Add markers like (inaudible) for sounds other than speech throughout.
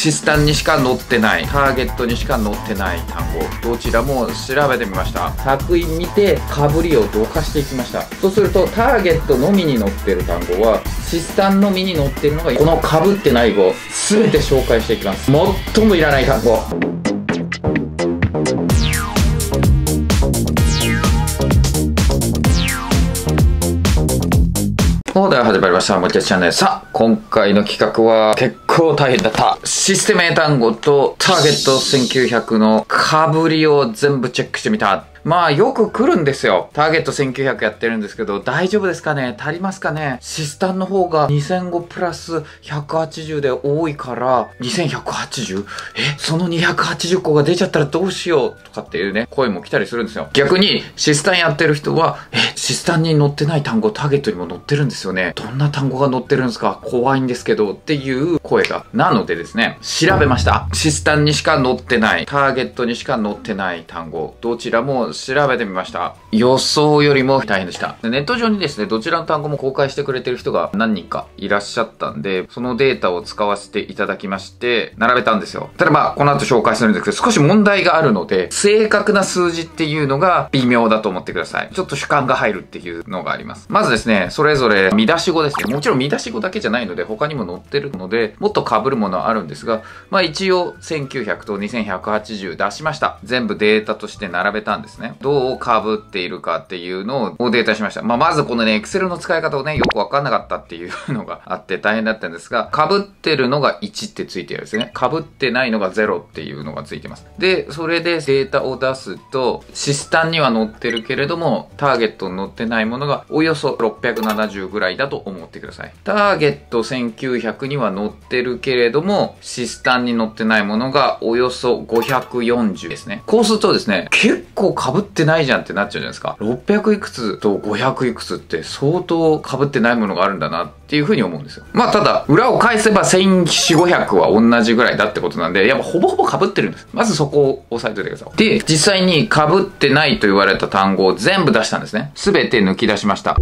シスタンにしか載ってないターゲットにしか載ってない単語。どちらも調べてみました。作品見てかぶりをどかしていきました。そうするとターゲットのみに載ってる単語はシスタンのみに載ってるのがこのかぶってない語全て紹介していきます。最もいらない単語。では始まりました。もう一回チャンネル。さあ、今回の企画は結構大変だった。システム英単語とターゲット1900のかぶりを全部チェックしてみた。まあよく来るんですよ。ターゲット1900やってるんですけど、大丈夫ですかね？足りますかね？シスタンの方が2005プラス180で多いから、2180? え？その280個が出ちゃったらどうしようとかっていうね、声も来たりするんですよ。逆に、シスタンやってる人は、え？シスタンに載ってない単語ターゲットにも載ってるんですよね。どんな単語が載ってるんですか？怖いんですけどっていう声が。なのでですね、調べました。シスタンにしか載ってない、ターゲットにしか載ってない単語、どちらも調べてみました。予想よりも大変でした。ネット上にですね、どちらの単語も公開してくれてる人が何人かいらっしゃったんで、そのデータを使わせていただきまして、並べたんですよ。ただまあ、この後紹介するんですけど、少し問題があるので、正確な数字っていうのが微妙だと思ってください。ちょっと主観が入るっていうのがあります。まずですね、それぞれ見出し語ですね。もちろん見出し語だけじゃないので、他にも載ってるので、もっと被るものはあるんですが、まあ一応1900と2180出しました。全部データとして並べたんですね。どう被っているかっていうのをデータしました。まあ、まずこのね、Excel の使い方をね、よくわかんなかったっていうのがあって大変だったんですが、被ってるのが1ってついてるんですね。被ってないのが0っていうのがついてます。で、それでデータを出すと、シスタンには載ってるけれども、ターゲットに載ってないものがおよそ670ぐらいだと思ってください。ターゲット1900には載ってるけれども、シスタンに載ってないものがおよそ540ですね。こうするとですね、結構被ってないじゃんってなっちゃうじゃないですか。600いくつと500いくつって相当被ってないものがあるんだなっていうふうに思うんですよ。まあただ、裏を返せば1400、500は同じぐらいだってことなんで、やっぱほぼほぼ被ってるんです。まずそこを押さえておいてください。で、実際に被ってないと言われた単語を全部出したんですね。すべて抜き出しました。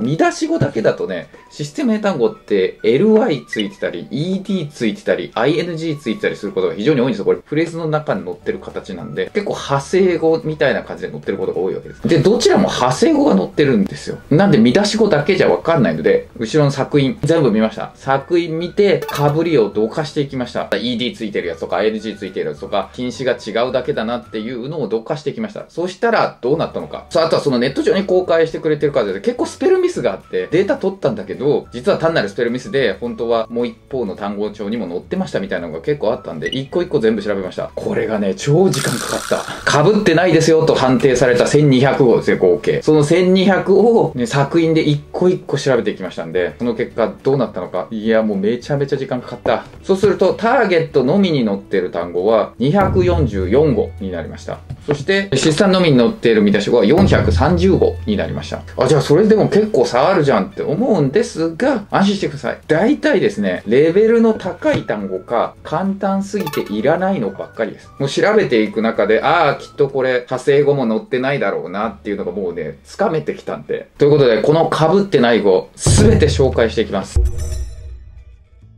見出し語だけだとね、システム英単語って ly ついてたり、ed ついてたり、ing ついてたりすることが非常に多いんですよ。これフレーズの中に載ってる形なんで、結構派生語みたいな感じで載ってることが多いわけです。で、どちらも派生語が載ってるんですよ。なんで見出し語だけじゃわかんないので、後ろの作品全部見ました。作品見て、かぶりをどかしていきました。ed ついてるやつとか、ing ついてるやつとか、品詞が違うだけだなっていうのをどかしていきました。そしたらどうなったのか。さあ、あとはそのネット上に公開してくれてる数で結構スペルミスがあって、データ取ったんだけど、実は単なるスペルミスで、本当はもう一方の単語帳にも載ってましたみたいなのが結構あったんで、一個一個全部調べました。これがね、超時間かかった。被ってないですよと判定された1200号ですよ、合計。その1200を、ね、作品で一個一個調べていきましたんで、その結果どうなったのか。いや、もうめちゃめちゃ時間かかった。そうすると、ターゲットのみに載ってる単語は244語になりました。そして、出産のみに載っている見出し語は430語になりました。あ、じゃあそれでも結構差あるじゃんって思うんですが、安心してください。大体ですね、レベルの高い単語か、簡単すぎていらないのばっかりです。もう調べていく中で、ああ、きっとこれ、派生語も載ってないだろうなっていうのがもうね、つかめてきたんで。ということで、この被ってない語、すべて紹介していきます。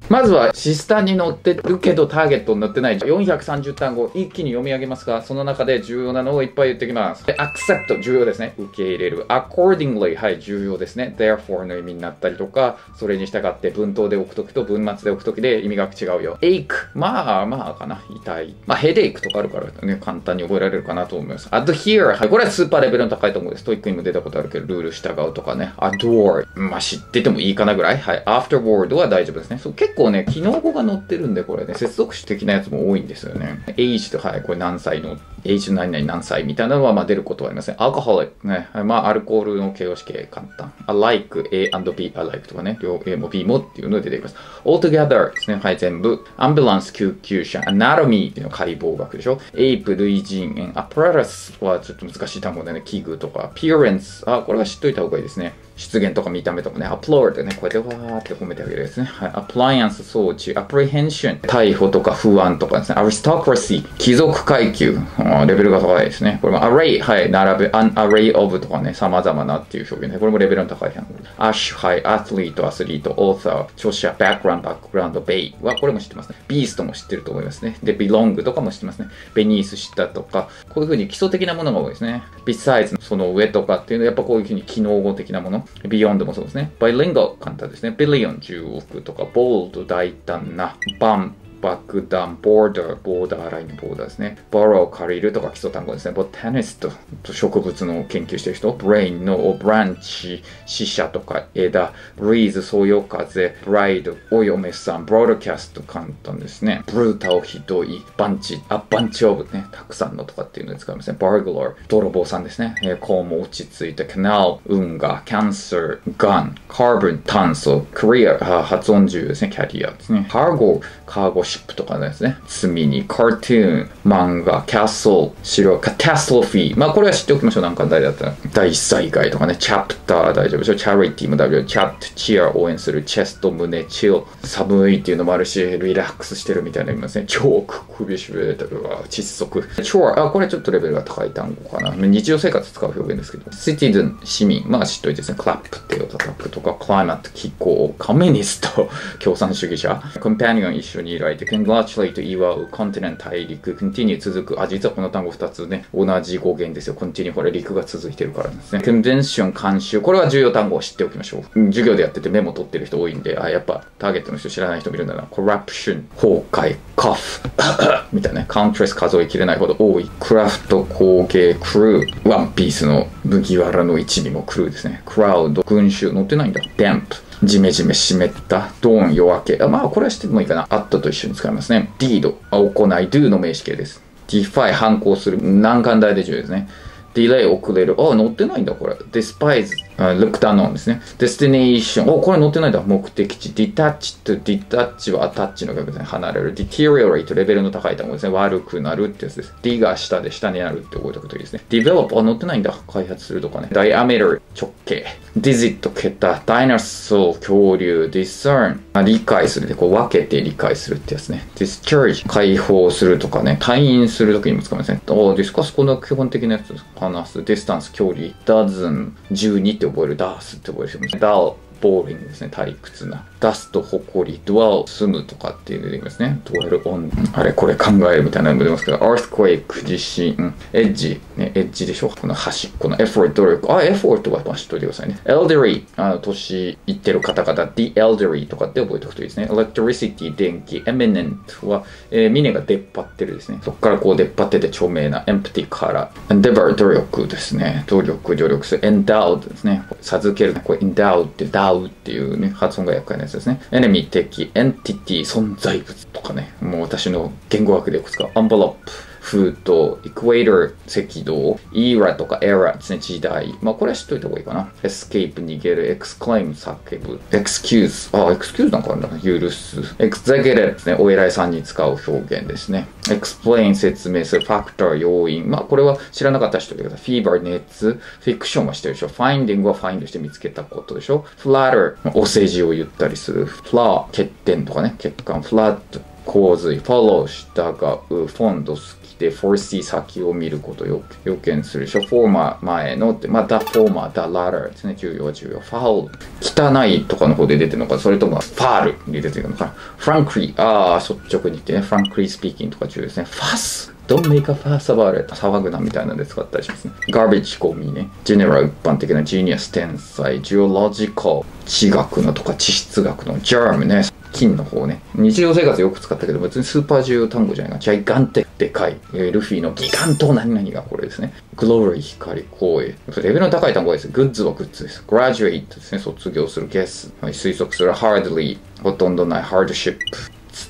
まずは、シス単に載ってるけどターゲットに載ってない430単語一気に読み上げますが、その中で重要なのをいっぱい言ってきます。accept 重要ですね。受け入れる。accordingly はい重要ですね。therefore の意味になったりとか、それに従って文頭で置くときと文末で置くときで意味が違うよ。ache まあまあかな。痛い。まあ headache とかあるからね、簡単に覚えられるかなと思います。adhere はい、これはスーパーレベルの高いと思うです。 TOEIC にも出たことあるけど、ルール従うとかね。adore まあ知っててもいいかなぐらい。はい。afterward は大丈夫ですね。そう結構ね、機能語が載ってるんで、これね、接続詞的なやつも多いんですよね。age と、はい、これ何歳の、age 何々何歳みたいなのは、まあ出ることはありません。alcoholic ね、まあアルコールの形容詞形簡単。alike, A and B alike とかね、両 A も B もっていうのが出てきます。altogether ですね、はい、全部。ambulance 救急車、anatomy っていうのは解剖学でしょ。ape 類人猿、apparatus はちょっと難しい単語でね、器具とか。appearance あ、これは知っといた方がいいですね。出現とか見た目とかね、アプロードね、こうやってわーって褒めてあげるですね。はい。アプライアンス装置、アプリヘンション、逮捕とか不安とかですね。アリストクラシー、貴族階級、レベルが高いですね。これも array、はい、並べ、 an array of とかね、様々なっていう表現で、これもレベルの高い。 ash、はい、 athlete、アスリート、 author、著者、 background、バックグラウンド、 bay は、これも知ってますね。 beast も知ってると思いますね。で、 belong とかも知ってますね。 beneath、下とか、こういう風に基礎的なものが多いですね。 besides、その上とかっていうのは、やっぱこういう風に機能語的なもの。 beyond もそうですね。 bilingual、簡単ですね。 billion、10億とか、 bold、大胆な、バン、爆弾、 border、ボーダーラインのボーダーですね。 borrow、借りるとか基礎単語ですね。 botanist、植物の研究してる人。ブレインのブランチ、死者とか枝。 breeze、そよ風。 bride、お嫁さん。 broadcast、簡単ですね。 brutal ひどい。 bunch、あ、 bunch of ね。たくさんのとかっていうので使いますね。 burglar、泥棒さんですね。えー、 calm 落ち着いて。 canal、運河、 cancer、ガン、 carbon、炭素、 career、発音重要ですね。キャリアですね。カーゴ、カーゴシップとかですね。罪に、カートゥーン、漫画、キャッスル、城、カタストロフィー。まあこれは知っておきましょう。なんか大だった？ら。大災害とかね。チャプター大丈夫でしょ？チャリティーも大丈夫。チャット、チア応援する。チェスト、胸、チル。寒いっていうのもあるし、リラックスしてるみたいなのありますね。チョーク、首絞めとか、窒息。チョア、あ、これちょっとレベルが高い単語かな。日常生活使う表現ですけど。シティズン、市民。まあ知っといてですね。クラップ手を叩くとか、クライマット、気候、コミュニスト、共産主義者。コンパニオン一緒にいる相手。congratulate 祝う、コンティネン大陸、continue 続く。あ、実はこの単語2つね、同じ語源ですよ。continue これ陸が続いてるからですね。convention 監修。これは重要単語を知っておきましょう。授業でやっててメモ取ってる人多いんで、あ、やっぱターゲットの人知らない人もいるんだな。corruption、崩壊、cough (laughs) みたいなね。カウントレス数えきれないほど多い。クラフト工芸クルー。ワンピースの麦わらの一味もクルーですね。クラウド、群衆。乗ってないんだ。damp。ジメジメ湿った。ドーン夜明け。あまあ、これはしてもいいかな。あったと一緒に使いますね。deed、行い、do の名詞形です。defy、反抗する。難関大で重要ですね。ディレイ遅れる。あ、乗ってないんだ、これ。despise、look down on ですね。destination、お、これ乗ってないんだ。目的地。detach と detach はアタッチの逆ですね。離れる。deteriorate レベルの高い単語ですね。悪くなるってやつです。d が下で下になるって覚えておくといいですね。develop、あ、乗ってないんだ。開発するとかね。diameter 直径。digit 桁。dinosaur 恐竜。discern 理解するで、こう分けて理解するってやつね。discharge 解放するとかね。退院するときにも使いますね。お、ディスカスこの基本的なやつ話す。distance 距離。dozen 12。って覚える人もいます。ダーボーリングですね。退屈な。ダスト、誇り、ドアを住むとかっていうので言いますね。ドエルオン、あれこれ考えるみたいなのも出ますけど、earthquake、地震、エッジ、ね、エッジでしょ。この端っこの effort、努力。あ、effort は知っといてくださいね。elderly、あの、年いってる方々、the elderly とかって覚えておくといいですね。electricity、電気、eminent は、えー、峰が出っ張ってるですね。そこからこう出っ張ってて著名な empty から、endeavor、努力ですね。努力、努力する。 endow ですね。授ける。これ endow ってアウっていうね、発音が厄介なやつですね。 enemy 敵、 entity、存在物とかね。もう私の言語学でよく使う。 envelope。封筒、 equator、赤道、 era とか era ですね、時代。まあこれは知っといた方がいいかな。 escape、逃げる、 exclaim、叫ぶ、 excuse、あ、 excuse なんかあるんだ。許す。エクゼゲレですね、お偉いさんに使う表現ですね。 explain、説明する、 factor、要因。まあこれは知らなかった人でください。 fever、熱、 fiction は知ってるでしょ。 finding は find して見つけたことでしょ。フラッター、お世辞を言ったりする。 flaw、欠点とかね、欠陥。フラット、洪水。 follow、従う。 fond、好き。で、4C 先を見ることを予見するしょ？フォーマー前のって、まあ、 the former、the latter ですね。重要重要。 foul。汚いとかの方で出てるのか、それともファールに出てるのか。フランクリー、ああ、率直に言ってね。フランクリースピーキングとか重要ですね。ファス。Don't make a fuss about it. 騒ぐなみたいなので使ったりしますね。garbage ゴミね。general 一般的な genius 天才。geological 地学のとか地質学の germ ね。金の方ね。日常生活よく使ったけど、別にスーパー重要単語じゃないか。ジャイガンテ、でかい。ルフィのギガント何々がこれですね。グローリー、光、光栄。レベルの高い単語です。グッズはグッズです。graduate ですね。卒業する。guess。推測する。hardly。ほとんどない。hardship。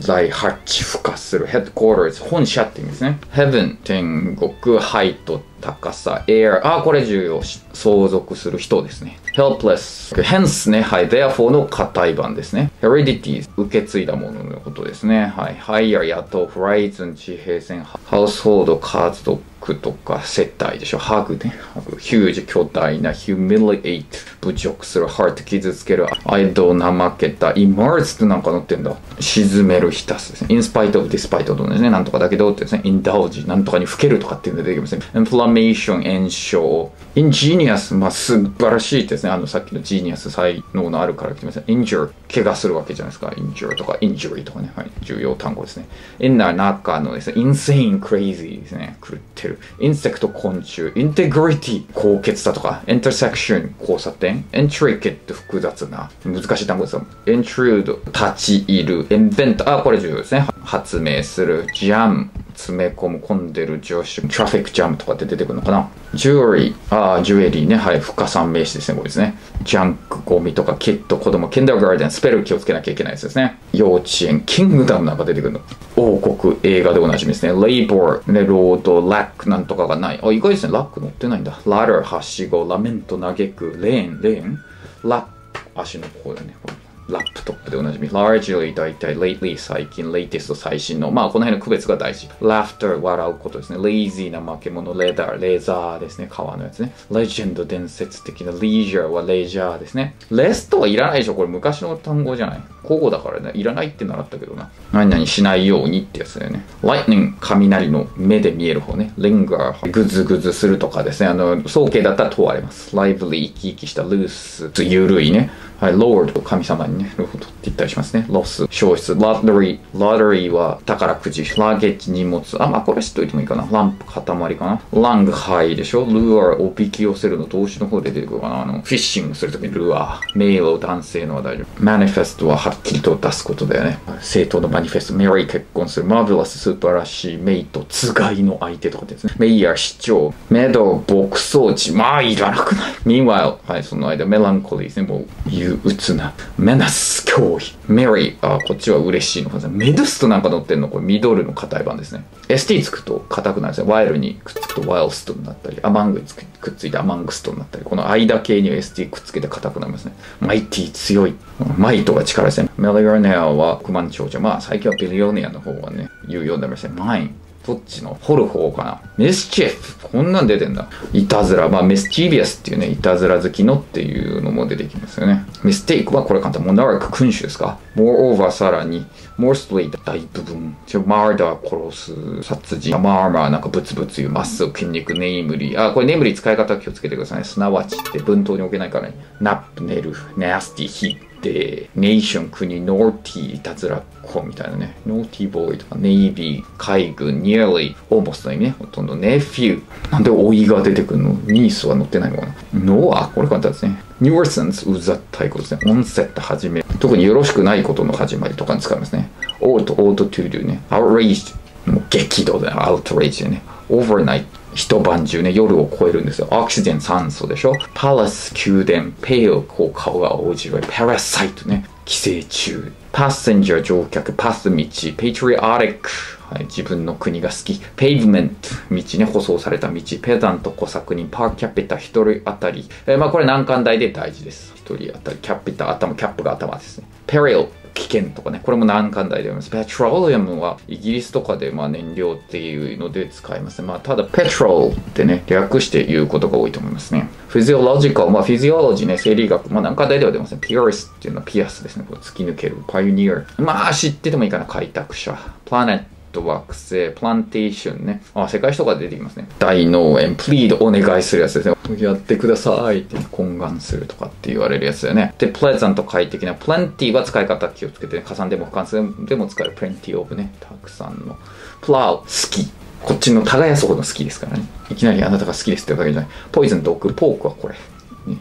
在ハッチ孵化する headquarters 本社って意味ですね heaven 天国 height 高さ air あこれ重要相続する人ですね helpless hence ねはい therefore の硬い版ですね heredity 受け継いだもののことですねはい hire 雇う horizon 地平線 household 活動クとか接待でしょ。ハグね。ハグ。ヒュージ巨大な humiliate 侮辱する heart 傷つける愛道怠けた immerse ってなんか載ってんだ。沈める浸すですね。in spite of despite とですね。なんとかだけどってですね。indulge なんとかにふけるとかっていうのが出てきますね。inflammation 炎症 ingenious まあ素晴らしいですね。あのさっきの genius 才能のあるから来てますね。injure 怪我するわけじゃないですか。injure とか injury とかね。はい。重要単語ですね。in な中のですね。insane crazy ですね。狂ってる。 insect 昆虫。 integrity 高潔さとか。 intersection 交差点。 intricate 複雑な。難しい単語ですよ。 intrude 立ち入る。 invent。あ、これ重要ですね。発明する。 jam。詰め込む、混んでる女子、 traffic jam とかって出てくるのかな？ jewelry、ああ、 jewelry ね。はい、不可算名詞ですね、これですね。 junk、ゴミとか、 kid、子供、 kindergarten、スペル気をつけなきゃいけないやつですね。幼稚園、 kingdom なんか出てくるの。王国、映画でおなじみですね。 labor、ね、労働、 lack なんとかがない。あ、意外ですね。 lack 載ってないんだ。 ladder、はしご、 lament、嘆く、 lane、レーン、 lap、足の甲だね。これラップトップでおなじみ。largely 大体 lately 最近 latest 最新の。まあこの辺の区別が大事。laughter 笑うことですね。lazy 怠け者。leather レザーですね。革のやつね。legend 伝説的な。leisure はレジャーですね。rest はいらないでしょ。これ昔の単語じゃない？古語だからね。いらないって習ったけどな。何々しないようにってやつだよね。lightning 雷の目で見える方ね。linger ぐずぐずするとかですね。あの、早慶だったら問われます。lively 生き生きした loose ゆるいね。はい、Lord 神様にね、ロフトって言ったりしますね。 loss、消失、 lottery、lottery は宝くじ、 luggage、荷物。あ、まあこれ知っといてもいいかな。 lump、塊かな。 lung、肺でしょ。 lure、おびき寄せるの、動詞の方で出てくるかな。あの、フィッシングするときにルアー。 male を男性のは大丈夫。 manifest ははっきりと出すことだよね。政党のマニフェスト。 marry 結婚する。 marvelous、素晴らしい。 mate、つがいの相手とかですね。 mayor、市長。 meadow、牧草地。まあいらなくない。ミンワイル、はい、その間、メランコリーですね。もう、憂鬱な。メナス、脅威。メリー、あ、こっちは嬉しいのかメドゥストなんか乗ってんの？これミドルの硬い版ですね。ST つくと硬くなるんですね。ワイルにくっつくとワイルストになったり、アマングくっついてアマングストになったり、この間系に ST くっつけて硬くなりますね。マイティ強い。マイトが力ですね。メリオネアは億万長者。まあ最近はビリオネアの方がね、言うようになりましたね。マイン。どっちの掘る方かな？メスチェフこんなん出てんだ。いたずら。まあ、メスチービアスっていうね、いたずら好きのっていうのも出てきますよね。ミステイクはこれ簡単。モナーク君主ですか ?moreover さらに、mostly 大部分。 murder 殺す、殺人。マーマーなんかブツブツ言う。 muscle、筋肉、 namely。あ、これ namely 使い方気をつけてくださいね。すなわちって文頭に置けないからね。ナップ、ネル、ナスティ、ヒッで、ネーション、国、 naughty、いたずらっ子みたいなね。 naughty boy とか、 navy、海軍、 nearly、almost の意味ね。ほとんど、 nephew。なんで甥が出てくるの？ niece は載ってないのかな？ nor これ簡単ですね。 nuisance、うざったいことですね。 onset 始め。特によろしくないことの始まりとかに使いますね。オート、オートトゥードゥね。outraged。もう激怒だよ。 outrage でね。overnight。一晩中ね、夜を超えるんですよ。オキシジェン酸素でしょ？ palace 宮殿、 pale、こう顔が青白い。 parasite ね、寄生虫。 passenger 乗客、 path 道、 patriotic。はい、自分の国が好き。 pavement、道ね、舗装された道。 peasant、小作人、 per capita、一人当たり。えー、まあこれ難関大で大事です。一人当たり、 capita、頭、 cap が頭ですね。 peril、危険とかね、これも難関大であります。ペトロリアムはイギリスとかでまあ燃料っていうので使いますね。まあ、ただ、ペトローってね、略して言うことが多いと思いますね。フィジオロジカル、まあ、フィジオロジーね、生理学、まあ、難関大では出ません。ピアスっていうのはピアスですね。こう突き抜ける。パイオニア。まあ、知っててもいいかな、開拓者。プラネット。惑星、プランテーションね。あ、世界史とか出てきますね。大農園、プリードお願いするやつですね。やってくださいって懇願するとかって言われるやつだよね。で、プレゼント快適な。プレンティは使い方気をつけて、ね、加算でも不関数でも使える。プレンティオブね。たくさんの。プラウ、好き。こっちの耕すほど好きですからね。いきなりあなたが好きですってわけじゃない。ポイズン、毒、ポークはこれ。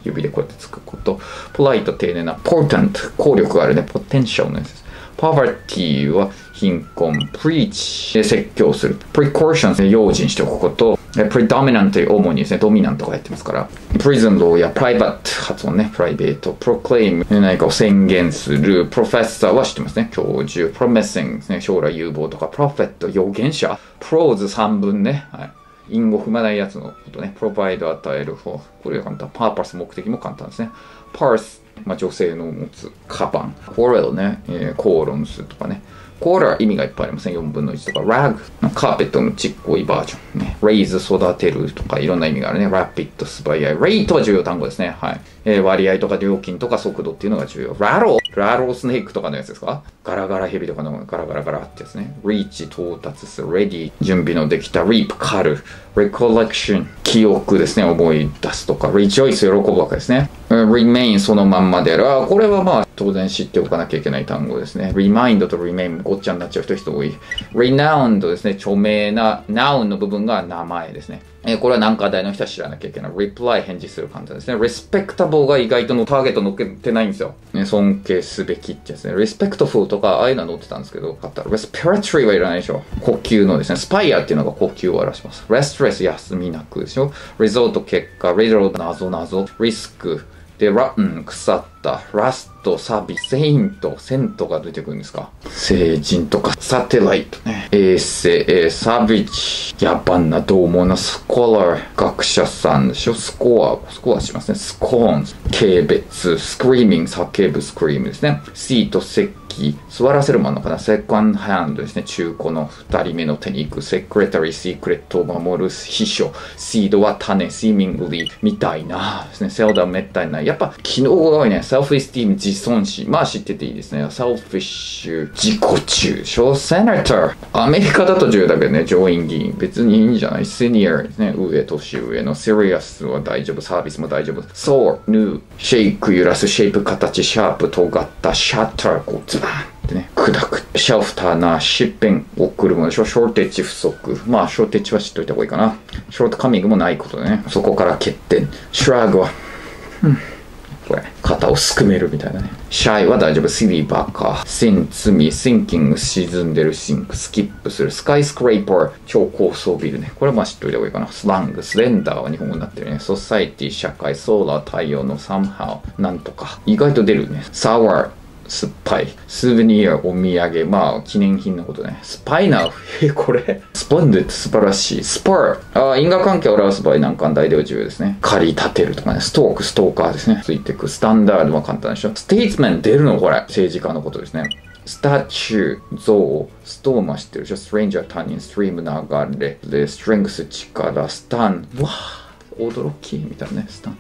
指でこうやってつくこと。ポライト、丁寧な。ポータント、効力があるね。ポテンシャルのやつです。パワーティーは貧困、preach で説教する、precautions で用心しておくこと、predominant 主にですね、ドミナントがやってますから、prison law や private 発音ね、プライベート、proclaim 何かを宣言する、professor は知ってますね、教授、promising ですね、将来有望とか、prophet 預言者、prose 三文ね、はい。隠語踏まないやつのことね、provide 与える方。これが簡単。purpose 目的も簡単ですね。parse まあ、女性の持つカバン。コーレルね、えー、コーロンスとかね。コーラ意味がいっぱいありますね。4分の1とか。ラグ。カーペットのちっこいバージョン。ね。レイズ育てるとかいろんな意味があるね。ラピッド、素早い。レイトは重要単語ですね。はい。えー、割合とか料金とか速度っていうのが重要。ラロラロースネークとかのやつですか？ガラガラヘビとかのガラガラガラってやつね。リーチ到達する。レディ準備のできた。リープ狩る。recollection 記憶ですね。思い出すとか。rejoice 喜ぶわけですね。remain そのまんまである。あ、これはまあ当然知っておかなきゃいけない単語ですね。remind と remain ごっちゃになっちゃう人多い。renowned ですね。著名な noun の部分が名前ですね。えこれは何か大の人は知らなきゃいけない。reply 返事する簡単ですね。respectable が意外とのターゲット乗っけてないんですよ。ね、尊敬すべきってやつね。respectful とかああいうのは載ってたんですけど、買った。respiratory はいらないでしょ。呼吸のですね。spire っていうのが呼吸を表します。restless 休みなくでしょ。result 結果。riddle 謎謎。risk で、ラ、うん、腐った、 rust、サビ、 saint、saint が出てくるんですか？聖人とか、 satellite ね、衛星、えー、 savage、野蛮などう猛な scholar、学者さんでしょ？ score、score しますね。 scorn、軽蔑、 screaming、叫ぶ scream ですね。 seat、席、座らせるものかな？ secondhand ですね。中古の二人目の手に行く。 secretary、secret を守る秘書。シードは種、 seemingly、みたいなですね。 seldom めったにない。やっぱ、機能が多いね。 self-esteem、自尊心。まあ知ってていいですね。 selfish、自己中 senator。アメリカだと10だけどね、上院議員。別にいいんじゃない senior ですね。上、年上の。 serious は大丈夫。 service も大丈夫。 sew、縫う、shake 揺らす、 shape、形、 sharp、尖った、 shatter、こう、ズバーンってね、砕く。 shatter な、 shipment、送るものでしょ。 shortage 不足。まあ、 shortage は知っといた方がいいかな。 shortcoming もないことね。そこから欠点。 shrug は、うんこれ、肩をすくめるみたいなね。 shy は大丈夫。 silly バカ。 sin、罪、sinking、沈んでる sink、skip する。 skyscraper、超高層ビルね。これはまあ知っといた方がいいかな。 slang、slender は日本語になってるね。 society、社会、 solar、太陽の somehow、なんとか。意外と出るね。サワー、酸っぱい。スーベニア、お土産。まあ、記念品のことね。スパイナー。(laughs) え、これ？スポンデット、素晴らしい。スパー。あ因果関係を表す場合、難関大では重要ですね。借り立てるとかね。ストーク、ストーカーですね。ついていく。スタンダードは簡単でしょ。ステイツメン出るの？これ。政治家のことですね。スタチュー、像、ストーマ知ってるでしょ？ストレンジャー、他人、ストリーム、流れ。で、ストレングス、力、スタン。わぁ、驚きみたいなね。スタン。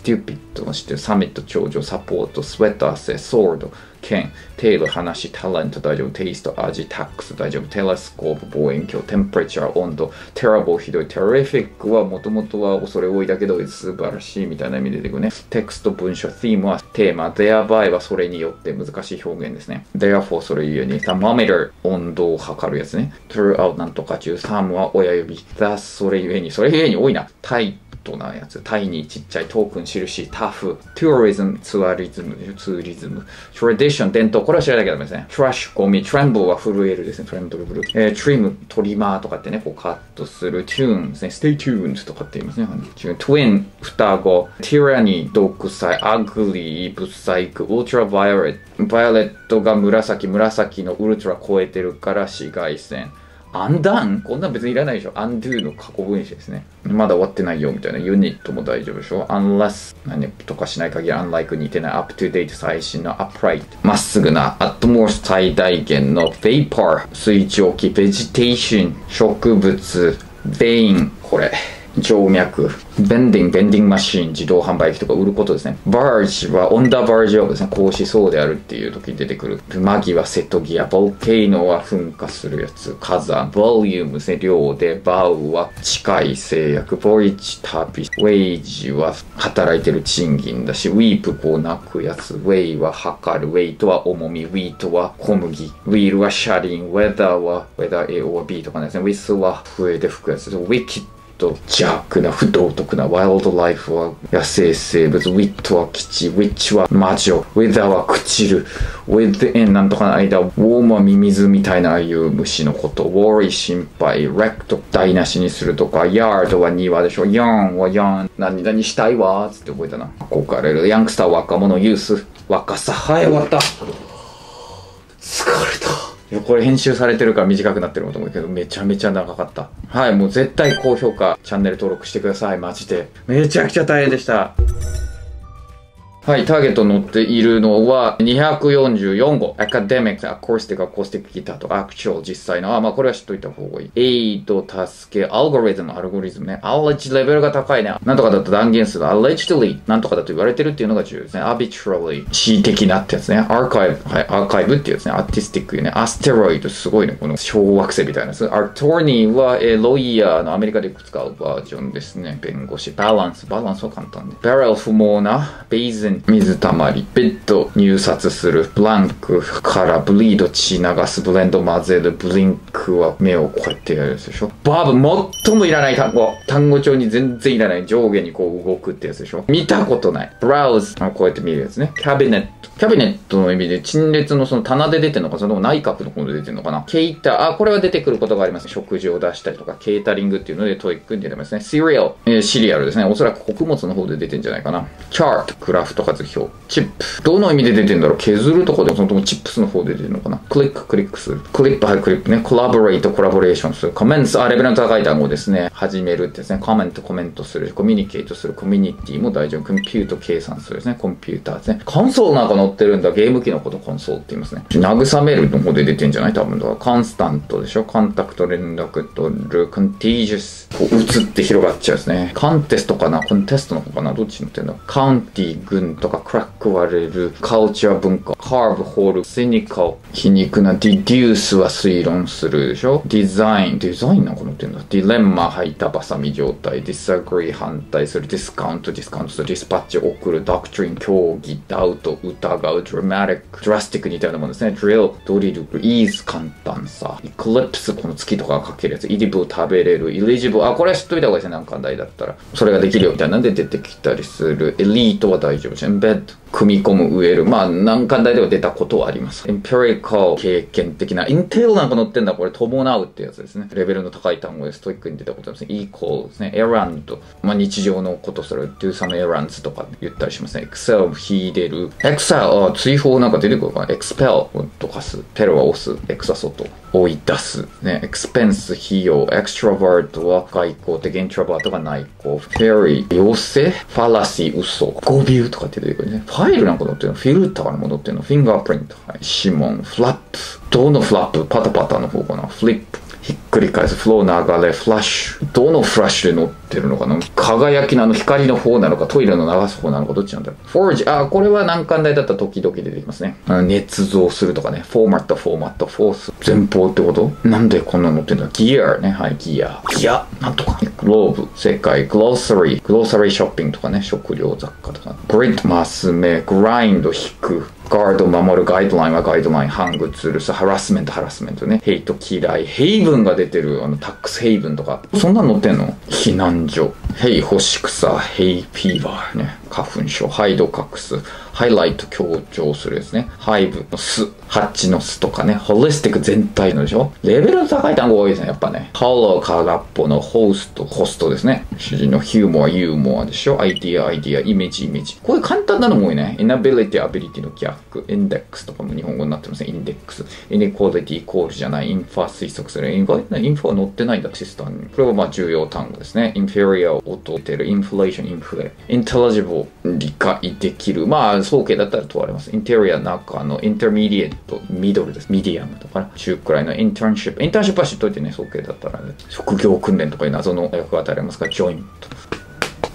stupid も知って。 summit、頂上、 support、sweat、汗、 sword、剣、 tale、話、 talent 大丈夫、 taste、味、 tax 大丈夫、 telescope、望遠鏡、 temperature、温度、 terrible、ひどい、 terrific はもともとは恐れ多いだけど素晴らしいみたいな意味で出てくるね。 text、文章、theme はテーマ、thereby はそれによって難しい表現ですね。therefore それゆえに、 thermometer 温度を測るやつね。throughout なんとか中、3は親指、thus それゆえに、それゆえに多いな。タイトなやつ。 tiny ちっちゃい token 印、 tough、tourism、tourism、tourism、tradition、伝統。これは知らなきゃダメですね。 trash、ゴミ、 tremble は震えるですね。 tremble ブル。えー、 trim、トリマーとかってね、こうカットする。 tune ですね。 stay tuned とかって言いますね。 tune、twin、双子、 tyranny、独裁、 ugly、ブサイク、 ultraviolet。violet が紫、紫の ultra 超えてるから紫外線。アンダン？こんなん別にいらないでしょ。アンドゥの過去分詞ですね。まだ終わってないよみたいな。ユニットも大丈夫でしょ。unless 何とかしない限り unlike 似てない。up to date 最新の upright まっすぐな at most 最大限の vapor 水蒸気 vegetation 植物 vein これ静脈、ベンディング、ベンディングマシーン、自動販売機とか売ることですね。バージは、オンダーバージオブですね。格子そうであるっていう時に出てくる。マギは瀬戸際、ボルケイノは噴火するやつ、火山、ボリュームで、量で、バウは近い制約、ボリッチ旅、ウェイジは働いてる賃金だし、ウィープこう泣くやつ、ウェイは測る、ウェイトは重み、ウィートは小麦、ウィールは車輪、ウェダーは、ウェダー A or B とかですね、ウィスは笛で吹くやつ、 wicked 邪悪な不道徳な wildlife は野生生物 wit は機知 witch は魔女 wither は朽ちる within なんとかの間 worm はミミズみたいなああいう虫のこと。 worry 心配 wreck 台無しにするとか yard は庭でしょ。 yearn は yearn。何々したいわつって覚えたな。憧れる。 youngster 若者 youth。若さはい終わった。疲れた。いや、これ編集されてるから短くなってると思うけど、めちゃめちゃ長かった。はい、もう絶対高評価、チャンネル登録してください、マジで。めちゃくちゃ大変でした。はい、ターゲット載っているのは244語。academic、acoustic、アコースティックギターと actual 実際の、あ、まあこれは知っといた方がいい。 aid、助け、 algorithm、アルゴリズムね。 allege レベルが高いね。なんとかだと断言する。allegedly、なんとかだと言われてるっていうのが重要ですね。arbitrarily、恣意的なってやつね。アーカイブ、はい、アーカイブっていうやつね。アーティスティックね。アステロイド、すごいね。この小惑星みたいなやつ。 attorney は、えー、 lawyer のアメリカで使うバージョンですね。弁護士。 balance、balance は簡単で。 barren 不毛な、 basin、水たまり、 bid、入札する、 blank 空 bleed 血流す、ブレンド混ぜる、 blink は目をこうやってやるやつでしょ。 bob、最もいらない単語。単語帳に全然いらない。上下にこう動くってやつでしょ。見たことない。 browse、こうやって見るやつね。 cabinet。cabinet の意味で陳列のその棚で出てるのか、その内閣の方で出てるのかな。 cater あ、これは出てくることがあります。食事を出したりとか、ケータリングっていうので TOEIC に出てますね。 cereal、えー、 cereal ですね。おそらく穀物の方で出てるんじゃないかな。 chart、グラフとか図表。 chip。どの意味で出てんだろう？削るとこで、そのともチップスの方で出てるのかな？ click、クリックする。 clip、はい、クリップね。 collaborate、コラボレーションする。 commence、あ、レベルの高い単語ですね。始めるってですね。 comment、コメントする。 communicate する。 community も大丈夫。 compute 計算するですね。コンピューターですね。 console なんか載ってるんだ。ゲーム機のこと console って言いますね。慰めるの方で出てるんじゃない？多分だから。 constant でしょ？ contact、連絡取る。 contagious。こう、移って広がっちゃうですね。 contest かな？ contest の方かな？どっち載ってんだ？ county、郡とか、 crack 割れる。カウチャー文化。 carve、彫る。cynical。皮肉な。 deduce は推論するでしょ？ design。design なんか載ってんだ。 dilemma、は板挟み状態。 disagree、反対する。 discount、ディスカウントする。 dispatch、送る。 doctrine、教義、doubt、疑う。 dramatic、drastic に似たようなものですね。 drill、ドリル、 ease、簡単さ。 eclipse、この月とかが欠けるやつ。 edible、食べれる。 eligible、あ、これは知っといた方がいいですね。なんか題だったら。それができるよみたいなんで出てきたりする。 elite は大丈夫 embed。組み込む、植える。まあ、難関大では出たことはあります。 empirical、経験的な。 entail なんか載ってんだ。これ、伴うってやつですね。レベルの高い単語です TOEIC に出たことありますね。イーコールですね。 errand。まあ、日常のことする。do some errands とか言ったりしますね。excel、秀でる。excel、あ、追放なんか出てくるかな。expel とかす。ペロは押す。エクサソと。追い出す。ね。expense、費用。extrovert は外交的。introvert が内向。fairy、妖精。fallacy、嘘。誤謬とかって出てくるね。ファイルなんか載ってるの？ filter のも載ってるの？ fingerprint。はい。指紋。フラップ。どのフラップ？パタパタの方かな。フリップ。ひっくり返す。 flow 流れ。 flush。どのフラッシュで乗ってるのかな？輝きのあの光の方なのか、トイレの流す方なのか、どっちなんだろう？フォージ。あ、これは難関大だったら時々出てきますね。捏造するとかね。 format、フォーマット、 forth。前方ってこと？なんでこんなの載ってんだ gear ね。はい、gear。ギア。なんとか。 globe。世界。 grocery。grocery shopping とかね。食料雑貨とか。 grid。マス目。 grind。挽く。 guard を守る guideline はガイドライン、ハングツールス、 harassment、ハラスメントね。 hate 嫌い。 haven が出てる、あの、タックスヘイブンとか。そんなの載ってんの？避難所。 hay 干し草、 hay fever ね。花粉症、 hide 隠す。 highlight 強調するですね。 hive の巣、ハチの巣とかね。 holistic 全体のでしょ？レベルの高い単語多いですね、やっぱね。 hollow、空っぽの host、ホストですね。主人の humor、ユーモアでしょ？ idea、アイディア、 image、イメージ。こういう簡単なのも多いね。 inability、ability の逆。 index とかも日本語になってますね。インデックス。 inequality イコールじゃない。インファ推測する。インファ、インファは載ってないんだ、システムに。これはまあ重要単語ですね。 inferior を劣ってる。 inflation、インフレ。 intelligible、理解できる。まあ、早慶だったら問われます。 interior の中の intermediate、middle です。ミディアムとか、ね中くらいの internship。インターンシップは知っといてね、早慶だったらね。職業訓練とかいう謎の訳が与えられますから、 joint。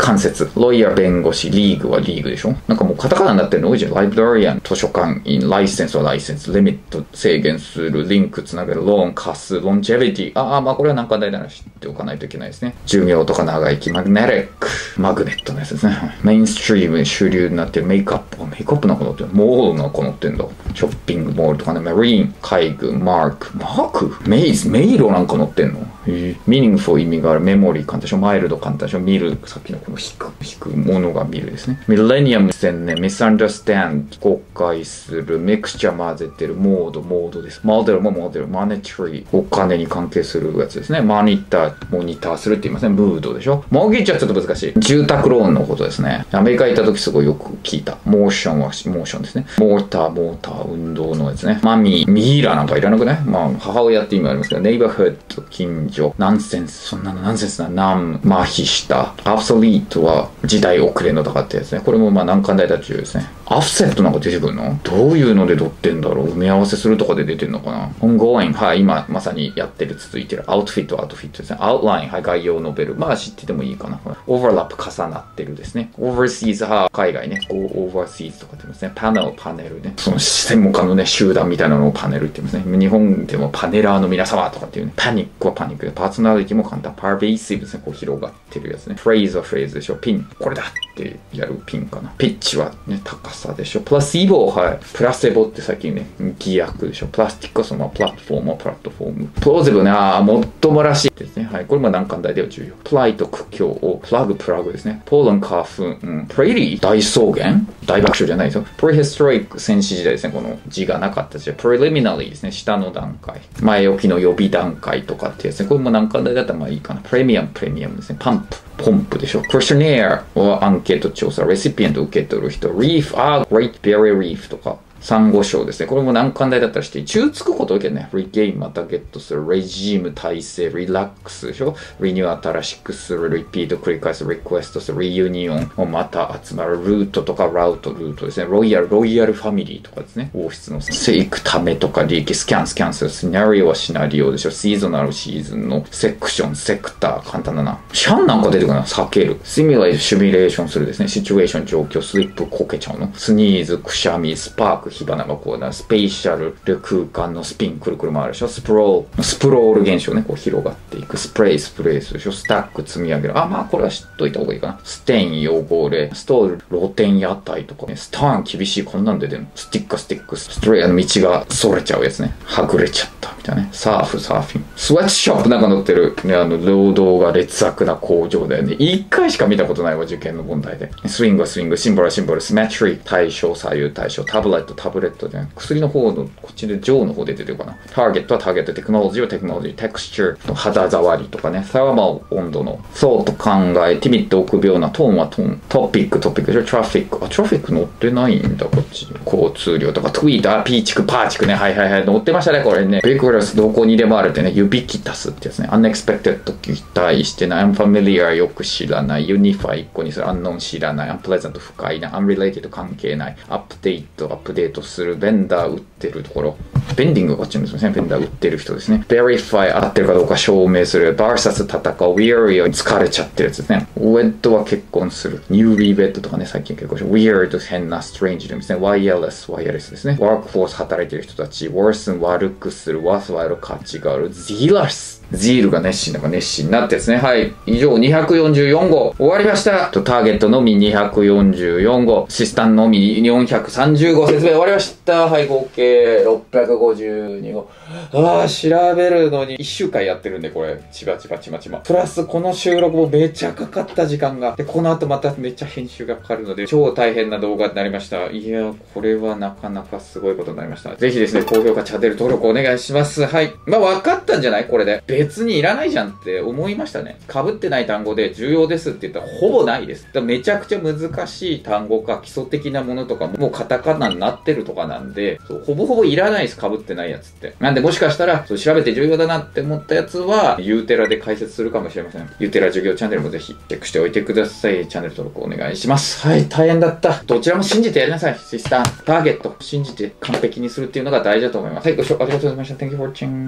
関節。 lawyer 弁護士、 league はリーグでしょ？なんかもうカタカナになってるの？多いじゃん。 librarian、図書館員、 license はライセンス、 limit、制限する、リンクつなげる、 loan、貸す、 longevity。ああ、まあこれは難関大なら知っておかないといけないですね。寿命とか長生き、 magnetic、マグネットのやつですね。 mainstream に主流になってる。 makeup。メイクアップなんか乗ってる。 mall なんか載ってんだ。ショッピングモールとかね、 marine、海軍、 mark、マーク maze、迷路なんか載ってんの？meaningful 意味がある。 memory 簡単でしょ？ mild 簡単でしょ？ mill。さっきのこの挽く、挽くものが mill ですね。 millennium 千年、 misunderstand、誤解する、 mixture 混ぜてる、 mode、モードです。 model もモデル、 monetary、お金に関係するやつですね。 monitor、モニターするって言いません、 mood でしょ？モーゲージはちょっと難しい。住宅ローンのことですね。アメリカ行った時すごいよく聞いた。 motion は、モーションですね。 motor、モーター、運動のやつね。 mummy、ミイラなんかいらなくない？まあ、母親って意味ありますけど、 neighborhood、近所 nonsense。そんなのナンセンスな。 numb、麻痺した。 obsolete は時代遅れのとかってやつね。これもまあ難関大だ中ですね。 offset なんか出てくるの？どういうので撮ってんだろう？埋め合わせするとかで出てんのかな ?ongoing。はい、今まさにやってる、続いてる。 outfit、アウトフィットですね。 outline、はい、概要を述べる。まあ知っててもいいかな。 overlap 重なってるですね。 overseas、は海外ね。go overseas とかって言いますね。 panel、パネルね。その専門家のね、集団みたいなのをパネルって言いますね。日本でもパネラーの皆様とかっていうね。 panic はパニックで、 personality も簡単。 pervasive ですね。こう広がってるやつね。 phrase はフレーズでしょ。 pin、これだってやるピンかな。 pitch はね、高さでしょ。 placebo はい。プラセボって最近ね、偽薬でしょ。プラスティックはそのプラットフォームはプラットフォーム。 plausible ね、ああ、もっともらしいですね。はい。これも難関大では重要。 plight 苦境を、 plug プラグですね。 pollen 花粉、うん、 prairie 大草原？大爆笑じゃないですよ。 prehistoric 先史時代ですね。この字がなかったじゃ。 preliminary ですね。下の段階。前置きの予備段階とかってやつね。これも難関だったらまあいいかな？ premium、プレミアムですね。 pump。ポンプでしょ。 questionnaire はアンケート調査。 recipient 受け取る人。 reef、あー、 Great Barrier Reef とか。サンゴ礁ですね。これも難関大だったりして、中つくことをけね。 regain またゲットする。 regime 体制、 relax でしょ？ renew 新しくする。 repeat 繰り返す。リクエストする。 reunion をまた集まる。 route とか route、ルートですね。 royal、ロイヤルファミリーとかですね。王室の生育ためとか利益、 scan、スキャンする。 scenario はシナリオでしょ？ seasonal シーズンの section、sector、簡単だな。 shun なんか出てくるな。避ける。 simulation、シミュレーションするですね。シチュエーション、状況、 slip、こけちゃうの？ sneeze、くしゃみ、 spark、火花がこうな。 spatial で空間のスピンくるくる回るでしょ？ sprawl、スプロール現象ね、こう広がっていく。 spray スプレーっすでしょ？ stack 積み上げる。あ、まあこれは知っといた方がいいかな。ステイン汚れ、 stall 露店屋台とかね、 stern 厳しい、こんなん出てんの。 stick sticks、stray あの道がそれちゃうやつね。はぐれちゃったみたいなね。サーフ、サーフィン。 sweatshop なんか載ってる、ね、あの、労働が劣悪な工場だよね。一回しか見たことないわ、受験の問題で。スイングはスイング、 symbol はシンボル、 symmetry、対称、左右対称、 tablet、タタブレットで、薬の方のこっちでジョーの方で出てるかな。ターゲットはターゲット、 technology はテクノロジー、テクスチャーの肌触りとかね、 thermal 温度の、そうと考え、 timid 臆病な tone はトーン、 topic、トピック。で traffic。あ、 traffic 載ってないんだ、こっち。交通量とか、 tweet、あ、ピーチク、パーチクね、はいはいはい、載ってましたね、これね。 ubiquitous、どこにでもあるってね、ユビキタスってやつね。 unexpected 期待してない、 unfamiliar よく知らない、 unify 1個にする、 unknown 知らない、 unpleasant 不快な、 unrelated 関係ない、 update、アップデート。する、 vendor 売ってるところ。 vending がこっちのですね。 vendor 売ってる人ですね。verify 合ってるかどうか証明する。versus 戦う。weary は疲れちゃってるやつですね。wed は結婚する。newly wed とかね、最近結婚して weird 変な strange ですね。wireless、wireless ですね。workforce 働いてる人たち。worsen 悪くする。worthwhile 価値がある。zealous ゼールが熱心だから熱心なってですね。はい。以上244号終わりました。ターゲットのみ244号。シスタンのみ430号説明終わりました。はい。合計652号。ああ、調べるのに1週間やってるんで、これ。ちばちばちまちま。プラスこの収録もめちゃかかった時間が。で、この後まためっちゃ編集がかかるので、超大変な動画になりました。いや、これはなかなかすごいことになりました。ぜひですね、高評価、チャンネル登録お願いします。はい。まあ、分かったんじゃない？これで。別にいらないじゃんって思いましたね。被ってない単語で重要ですって言ったらほぼないです。だめちゃくちゃ難しい単語か基礎的なものとかももうカタカナになってるとかなんで、そうほぼほぼいらないです。被ってないやつって。なんでもしかしたら、そう調べて重要だなって思ったやつは、ユーテラで解説するかもしれません。ユーテラ授業チャンネルもぜひチェックしておいてください。チャンネル登録お願いします。はい、大変だった。どちらも信じてやりなさい。シスター、ターゲット、信じて完璧にするっていうのが大事だと思います。はい、ご視聴ありがとうございました。Thank you for watching.